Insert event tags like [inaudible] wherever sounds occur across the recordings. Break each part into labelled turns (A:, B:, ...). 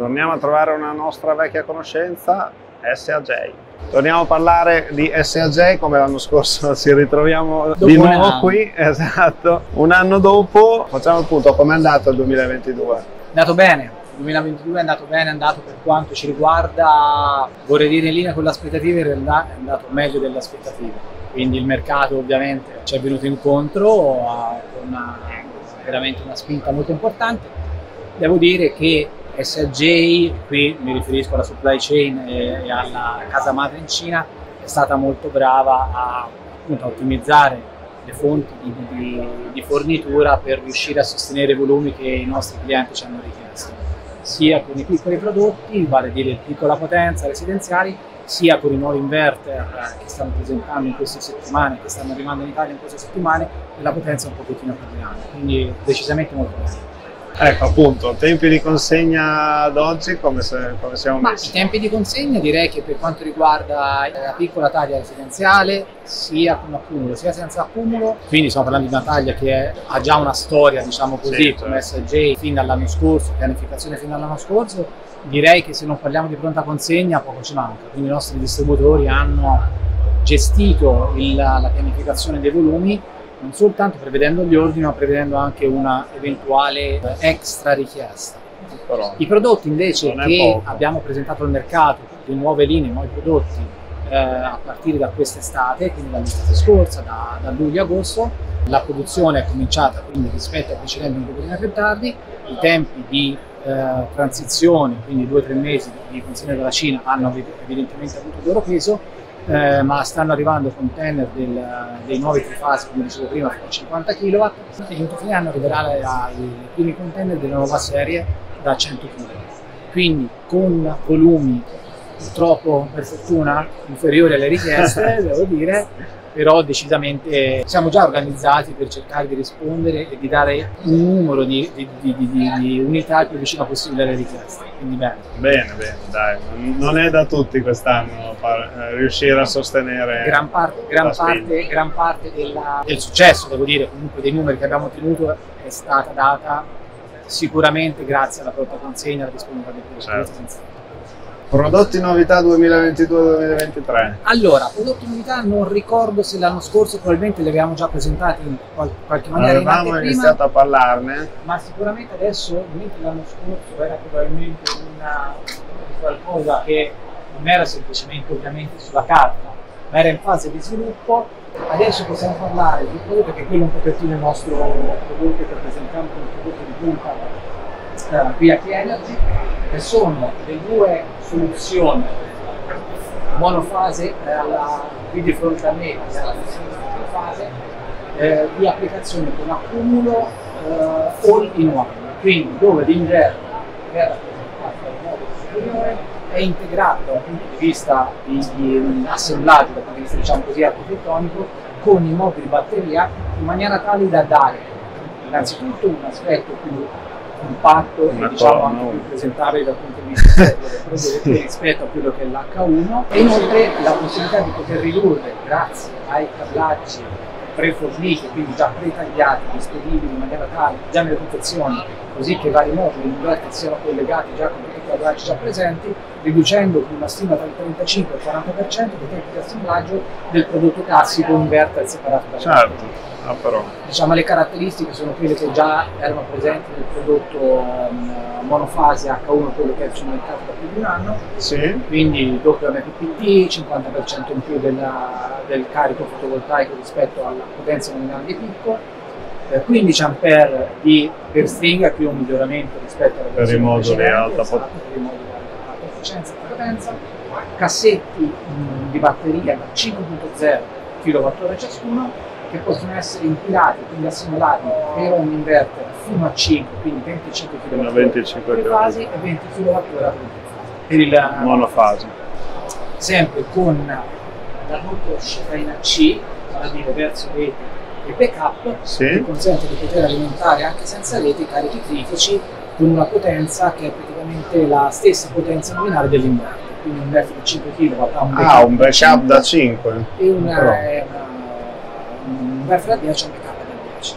A: Torniamo a trovare una nostra vecchia conoscenza, SAJ. Torniamo a parlare di SAJ come l'anno scorso, [laughs] ci ritroviamo
B: Dopo
A: di nuovo qui, [laughs] esatto. Un anno dopo facciamo il punto, com'è andato il 2022?
B: È andato bene, il 2022 è andato bene, è andato per quanto ci riguarda, vorrei dire in linea con le aspettative, in realtà è andato meglio delle aspettative. Quindi il mercato ovviamente ci è venuto incontro ha- con veramente una spinta molto importante. Devo dire che SLJ, qui mi riferisco alla supply chain e, e alla casa madre in Cina, è stata molto brava a, appunto, a ottimizzare le fonti di, di- di fornitura per riuscire a sostenere i volumi che i nostri clienti ci hanno richiesto, sia con i piccoli prodotti, vale a dire piccola potenza, residenziali, sia con i nuovi inverter eh, che stiamo presentando in queste settimane, che stanno arrivando in Italia in queste settimane, e la potenza un pochettino più grande, quindi decisamente molto bene.
A: Ecco appunto, tempi di consegna ad oggi come, se- come siamo
B: Ma i
A: messi?
B: tempi di consegna direi che per quanto riguarda la piccola taglia residenziale, sia con accumulo sia senza accumulo, quindi stiamo parlando di una taglia che è- ha già una storia, diciamo così,
A: Sì,
B: come
A: certo.
B: SJ fin dall'anno scorso, pianificazione fin dall'anno scorso, direi che se non parliamo di pronta consegna poco ci manca, quindi i nostri distributori hanno gestito il- la pianificazione dei volumi non soltanto prevedendo gli ordini ma prevedendo anche una eventuale eh, extra richiesta.
A: Però.
B: I prodotti invece che abbiamo presentato al mercato, le nuove linee, nuovi prodotti eh, a partire da quest'estate, quindi dall'estate scorsa, da, da luglio-agosto, la produzione è cominciata quindi rispetto ai precedenti un pochino più tardi, i tempi di eh, transizione, quindi due o tre mesi di consegna dalla Cina hanno evi- evidentemente avuto il loro peso, eh, ma stanno arrivando container del- dei nuovi trifasi, come dicevo prima, fino a 50 kW e entro fine anno arriverà i primi container della nuova serie da 100 kg. Quindi con volumi purtroppo per fortuna inferiori alle richieste, [laughs] devo dire, però decisamente siamo già organizzati per cercare di rispondere e di dare un numero di, di- di- di- unità il più vicino possibile alle richieste. Quindi bene.
A: Bene, bene, dai, non è da tutti quest'anno eh, riuscire a sostenere
B: gran parte, gran parte, gran parte della- del successo, devo dire, comunque dei numeri che abbiamo ottenuto è stata data sicuramente grazie alla pronta consegna e alla disponibilità dei prodotti.
A: Certo. Prodotti novità 2022-2023.
B: Allora, prodotti novità non ricordo se l'anno scorso probabilmente li avevamo già presentati in qual- qualche maniera in
A: Avevamo
B: anteprima,
A: iniziato a parlarne.
B: ma sicuramente adesso, mentre l'anno scorso era probabilmente una, qualcosa che non era semplicemente ovviamente sulla carta, ma era in fase di sviluppo, adesso possiamo parlare di un prodotto che è quello un pochettino il nostro prodotto che presentiamo come prodotto di punta eh, qui a Key Energy, che sono le due soluzioni. Monofase alla, qui di fronte a me, che è la fase eh, di applicazione con accumulo eh, all in one, quindi dove l'inverno verrà presentato in modo superiore è integrato da un punto di vista di, di assemblaggio, dal punto di vista diciamo così architettonico, con i mobili batteria in maniera tale da dare innanzitutto un aspetto più compatto
A: Una
B: e diciamo anche più presentabile dal punto di vista del prodotto rispetto a quello che è l'H1 e inoltre la possibilità di poter ridurre grazie ai cablaggi preforniti, quindi già pretagliati, disponibili in maniera tale, già nelle confezioni, così che i vari moduli in inverter siano collegati già con tutti i cablaggi già presenti, riducendo con una stima tra il 35 e il 40% dei tempi di assemblaggio del prodotto classico inverter separato dal
A: Certo, ah,
B: diciamo, le caratteristiche sono quelle che già erano presenti nel prodotto ehm, monofase H1, quello che è sul mercato da più di un anno,
A: Sì,
B: quindi doppio MPPT, 50% in più della- del carico fotovoltaico rispetto alla potenza nominale di picco, eh, 15 A di per stringa, qui un miglioramento rispetto alla
A: Per i moduli alta
B: esatto,
A: pot-
B: per i moduli alta efficienza e potenza, cassetti mh, di batteria da 5.0 kWh ciascuno che possono essere impilati, quindi assimilati per un inverter fino a 5, quindi 25 kWh
A: a 25
B: per
A: kWh.
B: fasi e 20 kWh per il
A: monofase.
B: sempre con la doppia uscita in AC, vale a dire verso rete e backup, che
A: Sì,
B: consente di poter alimentare anche senza rete i carichi critici con una potenza che è praticamente la stessa potenza nominale dell'inverter. Quindi un inverter di 5 kW ha un
A: ah, un backup da
B: 5
A: 5.
B: e una, una- da 10 e un backup da 10.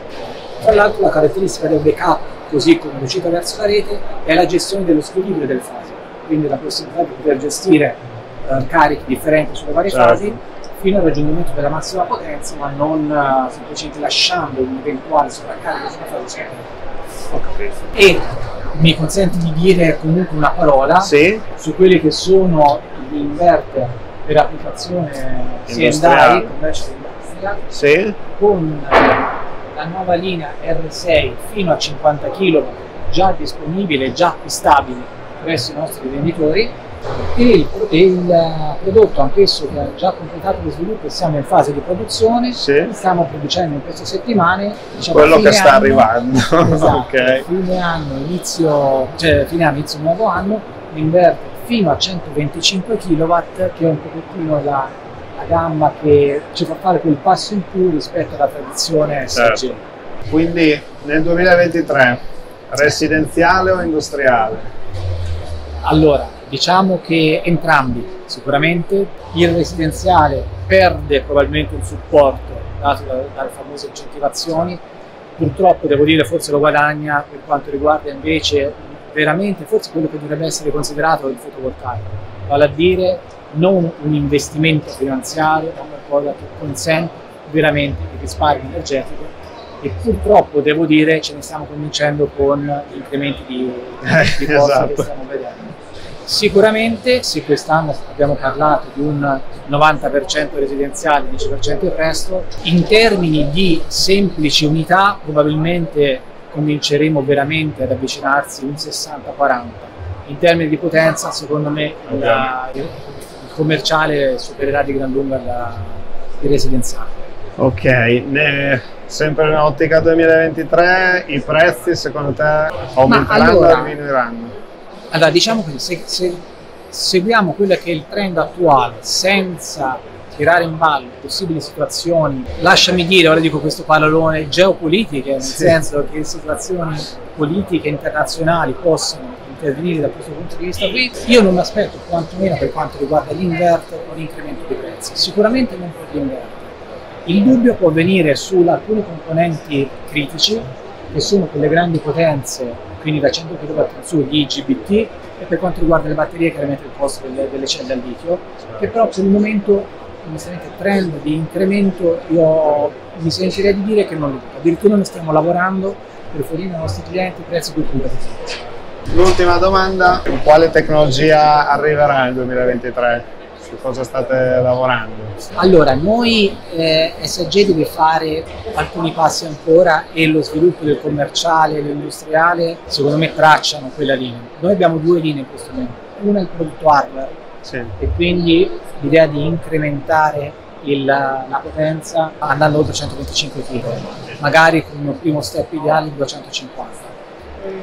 B: Tra l'altro la caratteristica del backup così come l'uscita verso la rete, è la gestione dello squilibrio delle fasi, quindi la possibilità di poter gestire eh, carichi differenti sulle varie
A: Certo.
B: fasi fino al raggiungimento della massima potenza, ma non eh, semplicemente lasciando un eventuale sovraccarico sulla fase
A: capito.
B: E mi consente di dire comunque una parola
A: Sì?
B: su quelli che sono gli inverter per applicazione commercial industrial,
A: Sì?
B: con la nuova linea R6 fino a 50 kW già disponibile, già acquistabile presso i nostri venditori e il, il prodotto anch'esso che ha già completato lo sviluppo e siamo in fase di produzione
A: Sì?
B: stiamo producendo in queste settimane diciamo,
A: Quello che sta
B: anno-
A: arrivando. [laughs]
B: esatto, [laughs]
A: ok.
B: fine anno, inizio, cioè fine anno, inizio nuovo anno, l'inverter fino a 125 kW che è un pochettino la, gamma che ci fa fare quel passo in più rispetto alla tradizione SG.
A: Certo. Quindi nel 2023 residenziale o industriale?
B: Allora, diciamo che entrambi, sicuramente il residenziale perde probabilmente un supporto dato da- dalle famose incentivazioni, purtroppo devo dire forse lo guadagna per quanto riguarda invece veramente forse quello che dovrebbe essere considerato il fotovoltaico, vale a dire non un investimento finanziario, ma qualcosa che consente veramente il risparmio energetico e purtroppo devo dire ce ne stiamo convincendo con gli incrementi di, [laughs] di costi
A: Esatto.
B: che stiamo vedendo. Sicuramente se quest'anno abbiamo parlato di un 90% residenziale, 10% il resto, in termini di semplici unità probabilmente cominceremo veramente ad avvicinarsi un 60-40. In termini di potenza secondo me la- il commerciale supererà di gran lunga la- il residenziale.
A: Ok, ne- sempre in ottica 2023 i prezzi secondo te aumenteranno
B: allora-
A: o diminuiranno?
B: Allora, diciamo così, se, se seguiamo quello che è il trend attuale senza tirare in ballo possibili situazioni, lasciami dire, ora dico questo parolone, geopolitiche, nel
A: Sì.
B: senso che situazioni politiche internazionali possono intervenire da questo punto di vista qui, io non mi aspetto quantomeno per quanto riguarda l'inverter un incremento di prezzi, sicuramente non per l'inverter. Il dubbio può venire su alcuni componenti critici, che sono quelle grandi potenze, quindi da 100 kW in su di IGBT, e per quanto riguarda le batterie, chiaramente il costo delle, delle celle al litio, che però per il momento, onestamente, trend di incremento, io mi sentirei di dire che non lo vedo. Addirittura noi stiamo lavorando per fornire ai nostri clienti prezzi più competitivi.
A: L'ultima domanda, quale tecnologia arriverà nel 2023? Su cosa state lavorando?
B: Allora, noi eh, SG deve fare alcuni passi ancora e lo sviluppo del commerciale e dell'industriale secondo me tracciano quella linea. Noi abbiamo due linee in questo momento, una è il prodotto hardware
A: Sì.
B: e quindi l'idea di incrementare il- la potenza andando oltre 125 kg, magari con un primo step ideale di 250.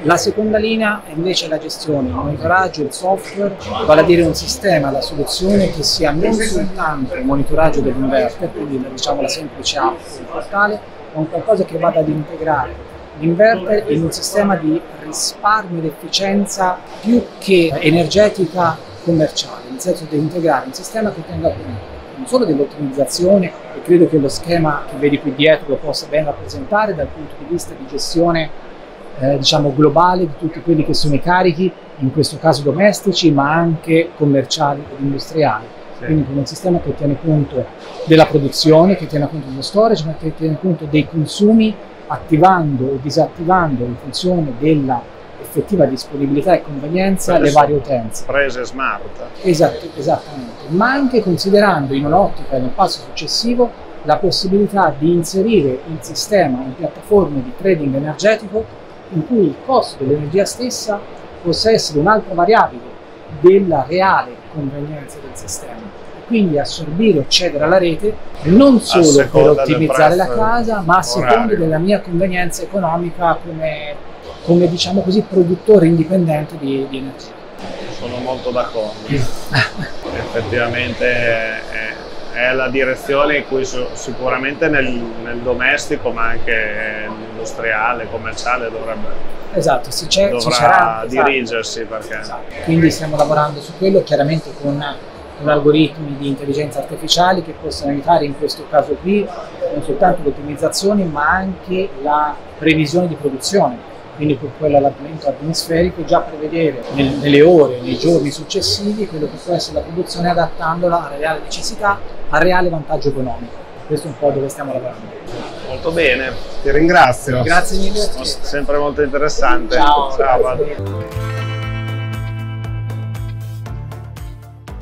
B: La seconda linea è invece la gestione, il monitoraggio, il software, vale a dire un sistema, la soluzione che sia non soltanto il monitoraggio dell'inverter, quindi diciamo la semplice app del portale, ma un qualcosa che vada ad integrare l'inverter in un sistema di risparmio ed efficienza più che energetica commerciale, nel senso di integrare un sistema che tenga conto non solo dell'ottimizzazione, e credo che lo schema che vedi qui dietro lo possa ben rappresentare dal punto di vista di gestione eh, diciamo globale di tutti quelli che sono i carichi, in questo caso domestici, ma anche commerciali ed industriali.
A: Sì.
B: Quindi con un sistema che tiene conto della produzione, che tiene conto dello storage, ma che tiene conto dei consumi, attivando o disattivando in funzione della effettiva disponibilità e convenienza le varie utenze.
A: Prese smart.
B: Esatto, esattamente, ma anche considerando in un'ottica e nel passo successivo la possibilità di inserire il sistema in piattaforme di trading energetico in cui il costo dell'energia stessa possa essere un'altra variabile della reale convenienza del sistema e quindi assorbire o cedere alla rete non solo per ottimizzare la casa ma a seconda della mia convenienza economica come, come diciamo così produttore indipendente di, di energia.
A: Sono molto d'accordo. Effettivamente è, è la direzione in cui sicuramente nel, nel domestico, ma anche nell'industriale, commerciale dovrebbe
B: Esatto, si, c'è,
A: dovrà
B: sarà esatto.
A: dirigersi perché
B: Esatto. Quindi stiamo lavorando su quello, chiaramente con, con algoritmi di intelligenza artificiale che possono aiutare in questo caso qui non soltanto l'ottimizzazione ma anche la previsione di produzione. Quindi per quello all'alimento atmosferico, già prevedere nel, nelle ore, nei giorni successivi quello che può essere la produzione adattandola alla reale necessità, al reale vantaggio economico. Questo è un po' dove stiamo lavorando.
A: Molto bene, ti ringrazio.
B: Grazie mille.
A: Sempre molto interessante.
B: Ciao.
A: Ciao.